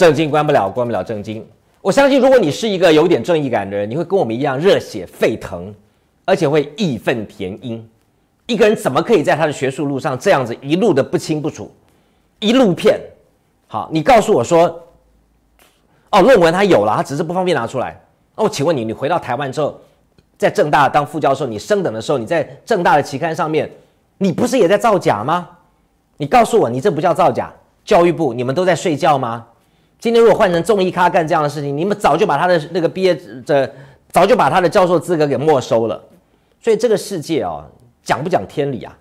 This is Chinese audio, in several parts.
正经关不了，关不了正经。我相信，如果你是一个有点正义感的人，你会跟我们一样热血沸腾，而且会义愤填膺。一个人怎么可以在他的学术路上这样子一路的不清不楚，一路骗？好，你告诉我说，哦，论文他有了，他只是不方便拿出来。哦，请问你，你回到台湾之后，在正大当副教授，你升等的时候，你在正大的期刊上面，你不是也在造假吗？你告诉我，你这不叫造假？教育部，你们都在睡觉吗？今天如果换成综艺咖干这样的事情，你们早就把他的那个毕业的，早就把他的教授资格给没收了。所以这个世界啊，讲不讲天理啊？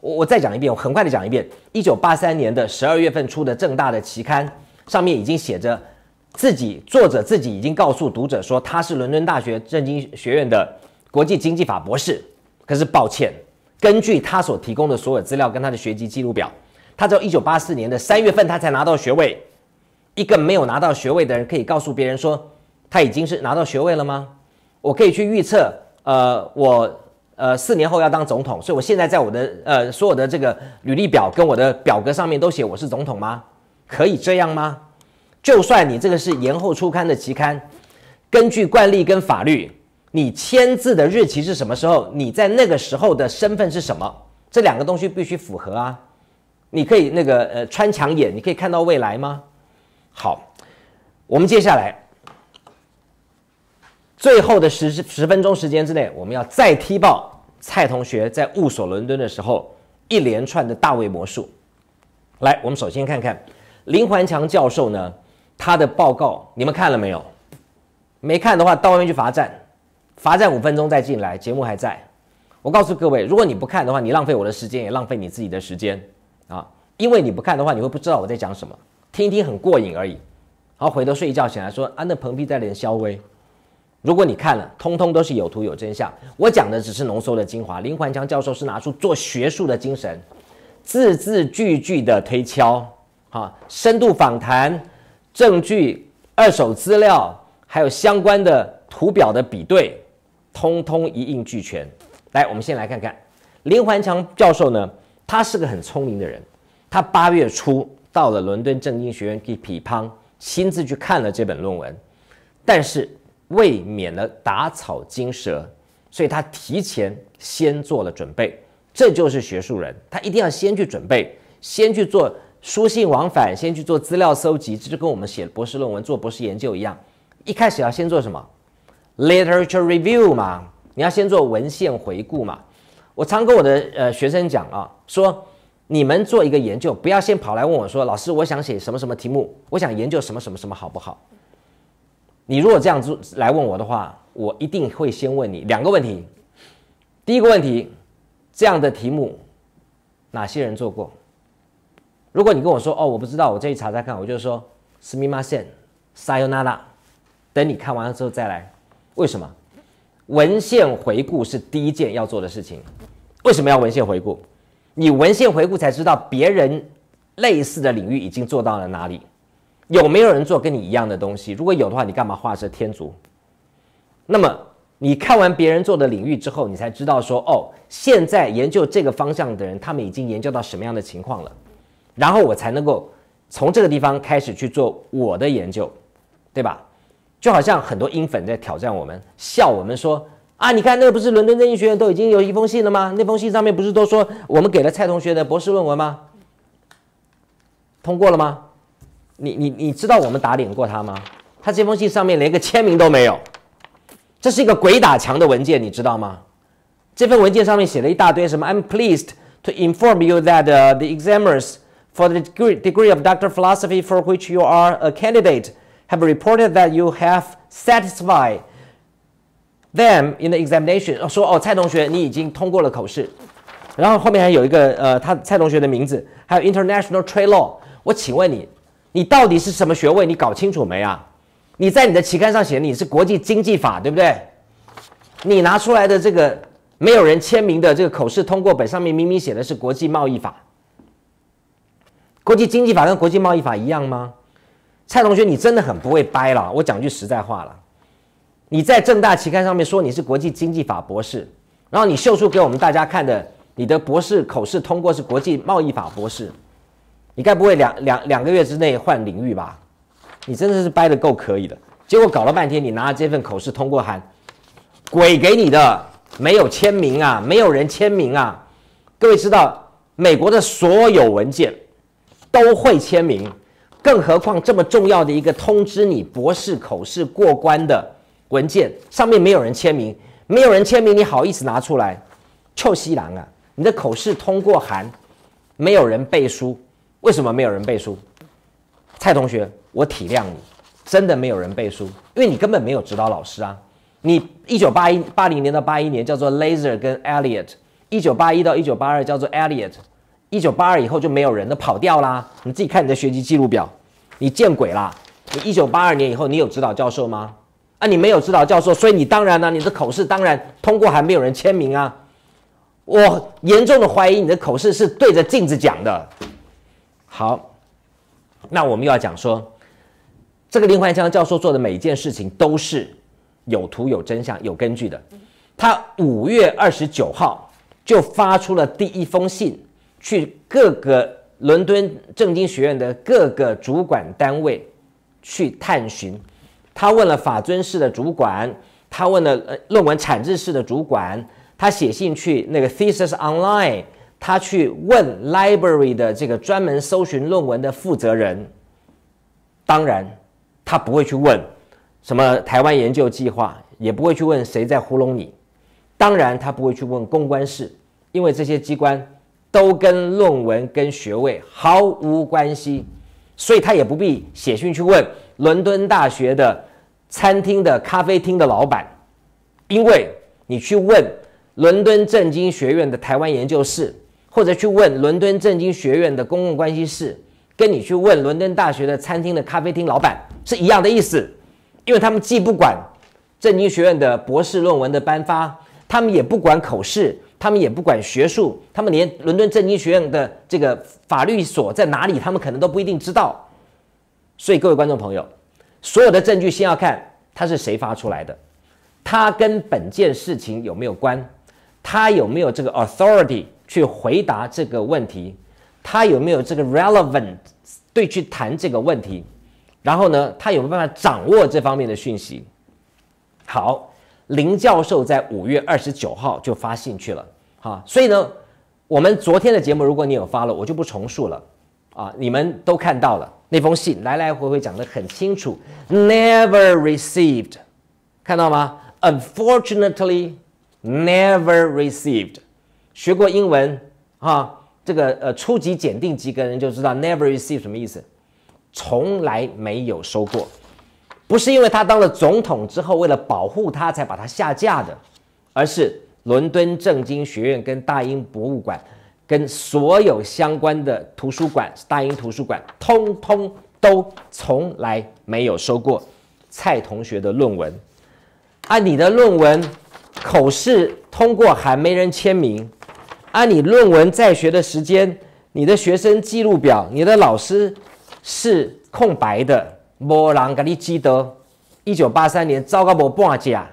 我我再讲一遍，我很快的讲一遍。一九八三年的十二月份出的正大的期刊上面已经写着，自己作者自己已经告诉读者说他是伦敦大学政经学院的国际经济法博士。可是抱歉，根据他所提供的所有资料跟他的学籍记录表，他在一九八四年的三月份他才拿到学位。一个没有拿到学位的人可以告诉别人说他已经是拿到学位了吗？我可以去预测，呃，我呃四年后要当总统，所以我现在在我的呃所有的这个履历表跟我的表格上面都写我是总统吗？可以这样吗？就算你这个是延后出刊的期刊，根据惯例跟法律，你签字的日期是什么时候？你在那个时候的身份是什么？这两个东西必须符合啊！你可以那个呃穿墙眼，你可以看到未来吗？好，我们接下来最后的十十分钟时间之内，我们要再踢爆蔡同学在雾锁伦敦的时候一连串的大卫魔术。来，我们首先看看林环强教授呢，他的报告你们看了没有？没看的话，到外面去罚站，罚站五分钟再进来，节目还在。我告诉各位，如果你不看的话，你浪费我的时间，也浪费你自己的时间啊！因为你不看的话，你会不知道我在讲什么。听听很过瘾而已，然后回头睡一觉醒来说啊，那蓬皮在连肖威。如果你看了，通通都是有图有真相。我讲的只是浓缩的精华。林环强教授是拿出做学术的精神，字字句句的推敲，哈，深度访谈、证据、二手资料，还有相关的图表的比对，通通一应俱全。来，我们先来看看林环强教授呢，他是个很聪明的人，他八月初。到了伦敦政经学院去匹乓，亲自去看了这本论文，但是未免了打草惊蛇，所以他提前先做了准备。这就是学术人，他一定要先去准备，先去做书信往返，先去做资料搜集，这就跟我们写博士论文、做博士研究一样。一开始要先做什么？literature review 嘛，你要先做文献回顾嘛。我常跟我的呃学生讲啊，说。你们做一个研究，不要先跑来问我说：“老师，我想写什么什么题目，我想研究什么什么什么，好不好？”你如果这样子来问我的话，我一定会先问你两个问题。第一个问题，这样的题目哪些人做过？如果你跟我说：“哦，我不知道，我再去查查看。”我就说：“s m i m a s e n sayonara。”等你看完了之后再来。为什么？文献回顾是第一件要做的事情。为什么要文献回顾？你文献回顾才知道别人类似的领域已经做到了哪里，有没有人做跟你一样的东西？如果有的话，你干嘛画蛇添足？那么你看完别人做的领域之后，你才知道说哦，现在研究这个方向的人，他们已经研究到什么样的情况了，然后我才能够从这个地方开始去做我的研究，对吧？就好像很多英粉在挑战我们，笑我们说。啊，你看那个不是伦敦政经学院都已经有一封信了吗？那封信上面不是都说我们给了蔡同学的博士论文吗？通过了吗？你你你知道我们打脸过他吗？他这封信上面连个签名都没有，这是一个鬼打墙的文件，你知道吗？这份文件上面写了一大堆什么？I'm pleased to inform you that the examiners for the degree degree of Doctor Philosophy for which you are a candidate have reported that you have satisfied. Them in the examination 说哦，蔡同学你已经通过了口试，然后后面还有一个呃，他蔡同学的名字，还有 International Trade Law。我请问你，你到底是什么学位？你搞清楚没啊？你在你的期刊上写你是国际经济法，对不对？你拿出来的这个没有人签名的这个口试通过本上面明明写的是国际贸易法，国际经济法跟国际贸易法一样吗？蔡同学，你真的很不会掰了。我讲句实在话了。你在正大期刊上面说你是国际经济法博士，然后你秀出给我们大家看的你的博士口试通过是国际贸易法博士，你该不会两两两个月之内换领域吧？你真的是掰的够可以的。结果搞了半天，你拿了这份口试通过函，鬼给你的，没有签名啊，没有人签名啊。各位知道，美国的所有文件都会签名，更何况这么重要的一个通知你博士口试过关的文件，上面没有人签名，没有人签名，你好意思拿出来？臭西郎啊！你的口试通过函，没有人背书，为什么没有人背书？蔡同学，我体谅你。真的没有人背书，因为你根本没有指导老师啊！你一九八一八零年到八一年叫做 Laser 跟 Elliot，一九八一到一九八二叫做 Elliot，一九八二以后就没有人都跑掉啦！你自己看你的学习记录表，你见鬼啦！你一九八二年以后你有指导教授吗？啊，你没有指导教授，所以你当然呢，你的口试当然通过还没有人签名啊！我严重的怀疑你的口试是对着镜子讲的。好，那我们又要讲说。这个林怀强教授做的每一件事情都是有图、有真相、有根据的。他五月二十九号就发出了第一封信，去各个伦敦政经学院的各个主管单位去探寻。他问了法尊室的主管，他问了呃论文产制室的主管，他写信去那个 Thesis Online，他去问 Library 的这个专门搜寻论文的负责人。当然。他不会去问什么台湾研究计划，也不会去问谁在糊弄你。当然，他不会去问公关室，因为这些机关都跟论文跟学位毫无关系，所以他也不必写信去问伦敦大学的餐厅的咖啡厅的老板，因为你去问伦敦政经学院的台湾研究室，或者去问伦敦政经学院的公共关系室，跟你去问伦敦大学的餐厅的咖啡厅老板。是一样的意思，因为他们既不管政经学院的博士论文的颁发，他们也不管口试，他们也不管学术，他们连伦敦政经学院的这个法律所在哪里，他们可能都不一定知道。所以各位观众朋友，所有的证据先要看他是谁发出来的，他跟本件事情有没有关，他有没有这个 authority 去回答这个问题，他有没有这个 relevant 对去谈这个问题。然后呢，他有没有办法掌握这方面的讯息？好，林教授在五月二十九号就发信去了，哈，所以呢，我们昨天的节目，如果你有发了，我就不重述了，啊，你们都看到了那封信，来来回回讲得很清楚，never received，看到吗？Unfortunately, never received。学过英文啊，这个呃初级检定级的人就知道 never received 什么意思。从来没有收过，不是因为他当了总统之后，为了保护他才把他下架的，而是伦敦政经学院跟大英博物馆，跟所有相关的图书馆，大英图书馆，通通都从来没有收过蔡同学的论文。按你的论文口试通过还没人签名，按你论文在学的时间，你的学生记录表，你的老师。是空白的，没人给你记得。一九八三年，糟糕不半价。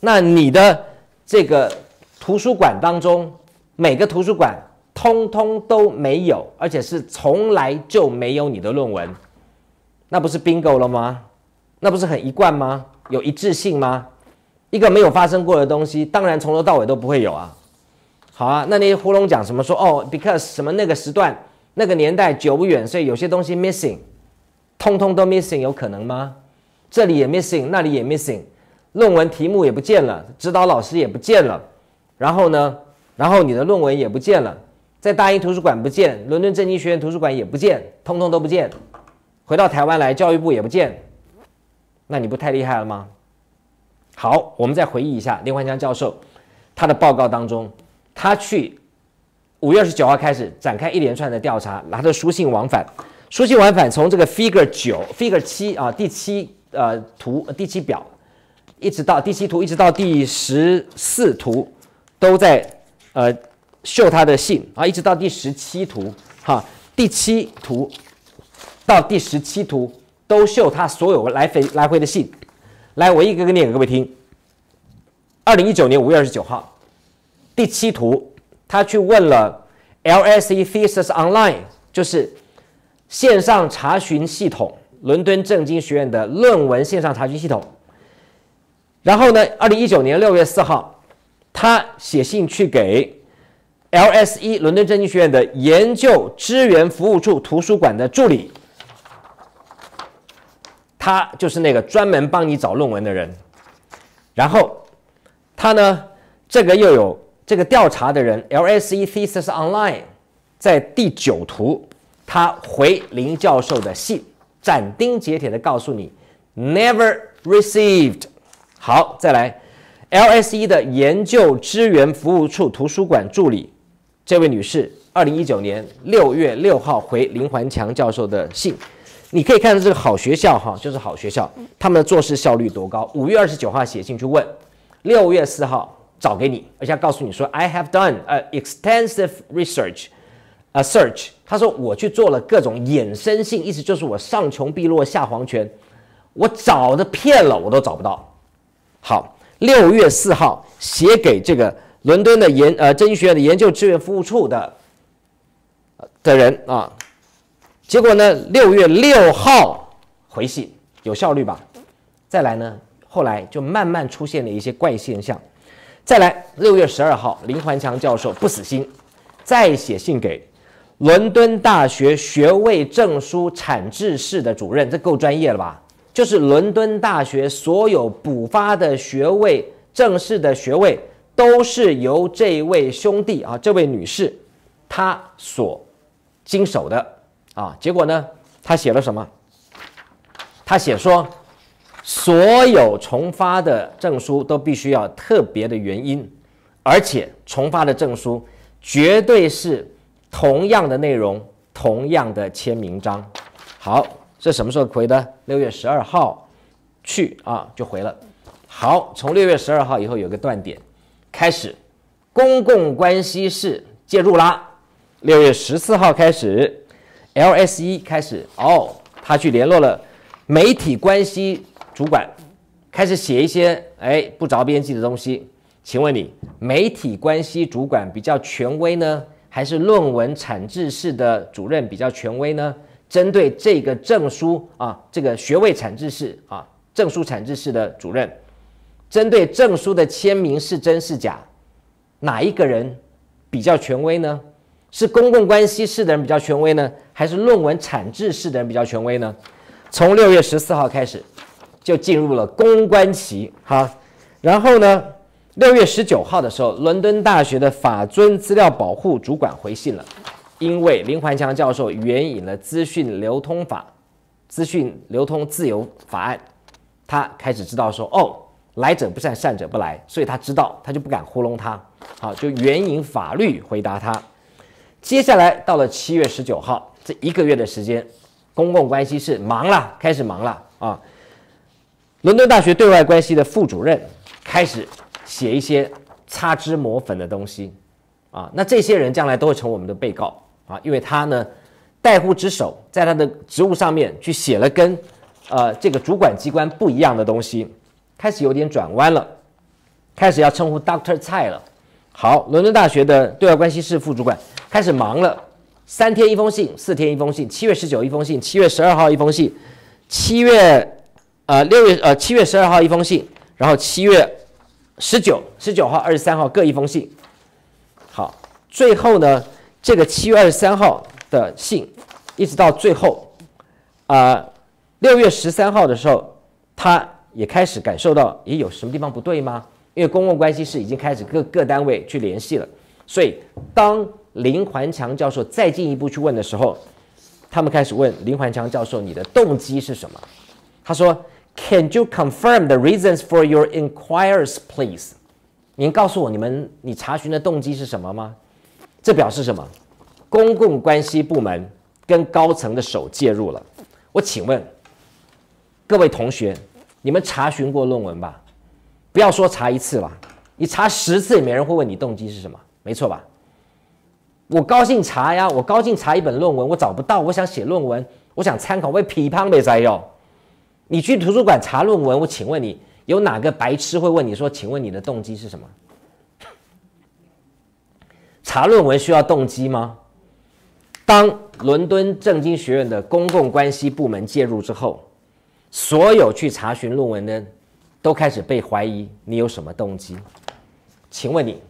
那你的这个图书馆当中，每个图书馆通通都没有，而且是从来就没有你的论文，那不是 bingo 了吗？那不是很一贯吗？有一致性吗？一个没有发生过的东西，当然从头到尾都不会有啊。好啊，那那些糊弄讲什么说哦，because 什么那个时段。那个年代久远，所以有些东西 missing，通通都 missing，有可能吗？这里也 missing，那里也 missing，论文题目也不见了，指导老师也不见了，然后呢，然后你的论文也不见了，在大英图书馆不见，伦敦政经学院图书馆也不见，通通都不见。回到台湾来，教育部也不见，那你不太厉害了吗？好，我们再回忆一下林焕江教授他的报告当中，他去。五月二十九号开始展开一连串的调查，拿着书信往返，书信往返从这个 figure 九 figure 七啊第七呃图第七表，一直到第七图，一直到第十四图，都在呃秀他的信啊，一直到第十七图哈，第七图到第十七图都秀他所有来回来回的信。来，我一个个念给各位听。二零一九年五月二十九号，第七图。他去问了 LSE Thesis Online，就是线上查询系统伦敦政经学院的论文线上查询系统。然后呢，二零一九年六月四号，他写信去给 LSE 伦敦政经学院的研究支援服务处图书馆的助理，他就是那个专门帮你找论文的人。然后他呢，这个又有这个调查的人，LSE Thesis Online，在第九图，他回林教授的信，斩钉截铁的告诉你，never received。好，再来，LSE 的研究支援服务处图书馆助理这位女士，二零一九年六月六号回林环强教授的信，你可以看到这个好学校哈，就是好学校，他们的做事效率多高。五月二十九号写信去问，六月四号找给你，而且告诉你说，I have done a extensive research a search。他说我去做了各种衍生性，意思就是我上穷碧落下黄泉，我找的遍了，我都找不到。好，六月四号写给这个伦敦的研呃政学院的研究志愿服务处的的人啊，结果呢，六月六号回信有效率吧？再来呢，后来就慢慢出现了一些怪现象。再来，六月十二号，林环强教授不死心，再写信给伦敦大学学位证书产制室的主任，这够专业了吧？就是伦敦大学所有补发的学位、正式的学位，都是由这位兄弟啊，这位女士，她所经手的啊。结果呢，他写了什么？他写说，所有重发的证书都必须要特别的原因，而且重发的证书绝对是同样的内容、同样的签名章。好。这什么时候回的？六月十二号去啊，就回了。好，从六月十二号以后有个断点，开始公共关系室介入啦。六月十四号开始，LSE 开始哦，他去联络了媒体关系主管，开始写一些哎不着边际的东西。请问你，媒体关系主管比较权威呢，还是论文产制室的主任比较权威呢？针对这个证书啊，这个学位产制室啊，证书产制室的主任，针对证书的签名是真是假，哪一个人比较权威呢？是公共关系室的人比较权威呢，还是论文产制室的人比较权威呢？从六月十四号开始，就进入了公关期哈。然后呢，六月十九号的时候，伦敦大学的法尊资料保护主管回信了。因为林环强教授援引了资讯流通法、资讯流通自由法案，他开始知道说，哦，来者不善，善者不来，所以他知道，他就不敢糊弄他，好，就援引法律回答他。接下来到了七月十九号，这一个月的时间，公共关系是忙了，开始忙了啊。伦敦大学对外关系的副主任开始写一些擦脂抹粉的东西啊，那这些人将来都会成我们的被告。啊，因为他呢，代乎职守，在他的职务上面去写了跟，呃，这个主管机关不一样的东西，开始有点转弯了，开始要称呼 Doctor 蔡了。好，伦敦大学的对外关系室副主管开始忙了，三天一封信，四天一封信，七月十九一封信，七月十二号一封信，七月，呃，六月，呃，七月十二号一封信，然后七月十九、十九号、二十三号各一封信。好，最后呢？这个七月二十三号的信，一直到最后，啊，六月十三号的时候，他也开始感受到，也有什么地方不对吗？因为公共关系室已经开始各各单位去联系了，所以当林环强教授再进一步去问的时候，他们开始问林环强教授：“你的动机是什么？”他说：“Can you confirm the reasons for your inquiries, please？” 您告诉我，你们你查询的动机是什么吗？这表示什么？公共关系部门跟高层的手介入了。我请问各位同学，你们查询过论文吧？不要说查一次吧，你查十次也没人会问你动机是什么，没错吧？我高兴查呀，我高兴查一本论文，我找不到，我想写论文，我想参考，为批判没在哟。你去图书馆查论文，我请问你，有哪个白痴会问你说，请问你的动机是什么？查论文需要动机吗？当伦敦政经学院的公共关系部门介入之后，所有去查询论文的都开始被怀疑你有什么动机。请问你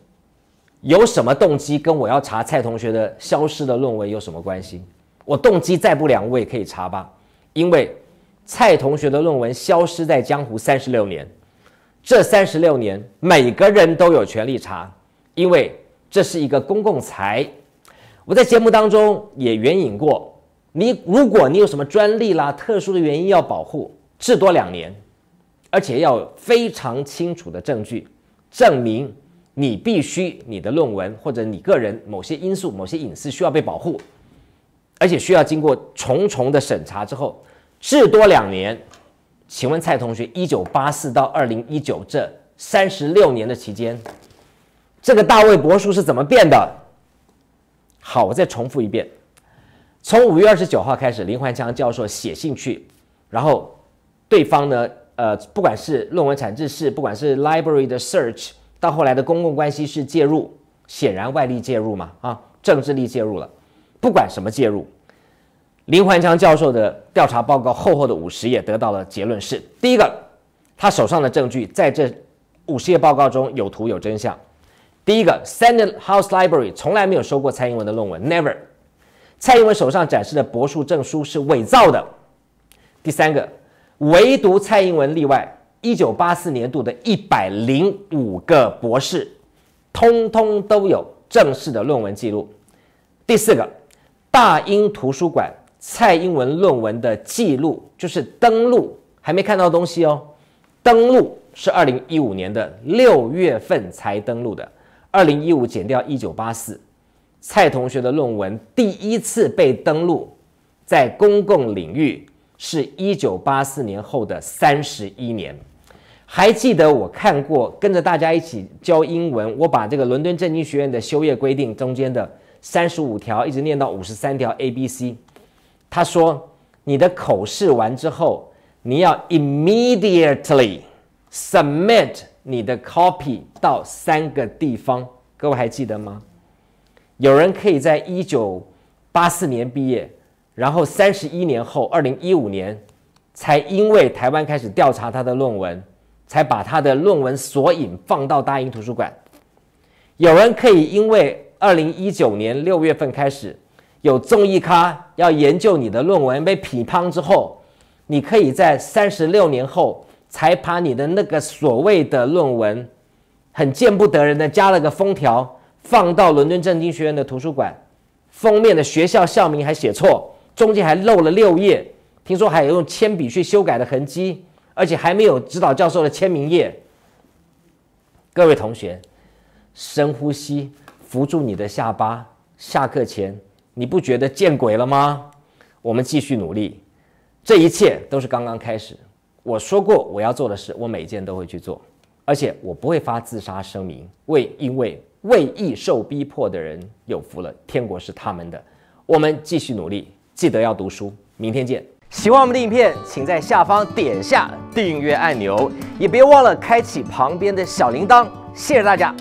有什么动机跟我要查蔡同学的消失的论文有什么关系？我动机再不良，我也可以查吧，因为蔡同学的论文消失在江湖三十六年，这三十六年每个人都有权利查，因为这是一个公共财。我在节目当中也援引过，你如果你有什么专利啦、特殊的原因要保护，至多两年，而且要非常清楚的证据证明。你必须你的论文或者你个人某些因素、某些隐私需要被保护，而且需要经过重重的审查之后，至多两年。请问蔡同学，一九八四到二零一九这三十六年的期间，这个大卫博书是怎么变的？好，我再重复一遍：从五月二十九号开始，林焕强教授写信去，然后对方呢，呃，不管是论文产制室，不管是 library 的 search。到后来的公共关系是介入，显然外力介入嘛，啊，政治力介入了。不管什么介入，林环强教授的调查报告厚厚的五十页得到了结论是：第一个，他手上的证据在这五十页报告中有图有真相。第一个，Senate House Library 从来没有收过蔡英文的论文，Never。蔡英文手上展示的博士证书是伪造的。第三个，唯独蔡英文例外。一九八四年度的一百零五个博士，通通都有正式的论文记录。第四个，大英图书馆蔡英文论文的记录就是登录，还没看到东西哦。登录是二零一五年的六月份才登录的，二零一五减掉一九八四，蔡同学的论文第一次被登录在公共领域是一九八四年后的三十一年。还记得我看过跟着大家一起教英文，我把这个伦敦政经学院的修业规定中间的三十五条一直念到五十三条 A、B、C。他说，你的口试完之后，你要 immediately submit 你的 copy 到三个地方。各位还记得吗？有人可以在一九八四年毕业，然后三十一年后，二零一五年才因为台湾开始调查他的论文。才把他的论文索引放到大英图书馆。有人可以因为二零一九年六月份开始有综艺咖要研究你的论文被批判之后，你可以在三十六年后才把你的那个所谓的论文很见不得人的加了个封条放到伦敦政经学院的图书馆，封面的学校校名还写错，中间还漏了六页，听说还有用铅笔去修改的痕迹。而且还没有指导教授的签名页。各位同学，深呼吸，扶住你的下巴。下课前，你不觉得见鬼了吗？我们继续努力，这一切都是刚刚开始。我说过我要做的事，我每件都会去做，而且我不会发自杀声明。为因为为义受逼迫的人有福了，天国是他们的。我们继续努力，记得要读书。明天见。喜欢我们的影片，请在下方点下订阅按钮，也别忘了开启旁边的小铃铛。谢谢大家。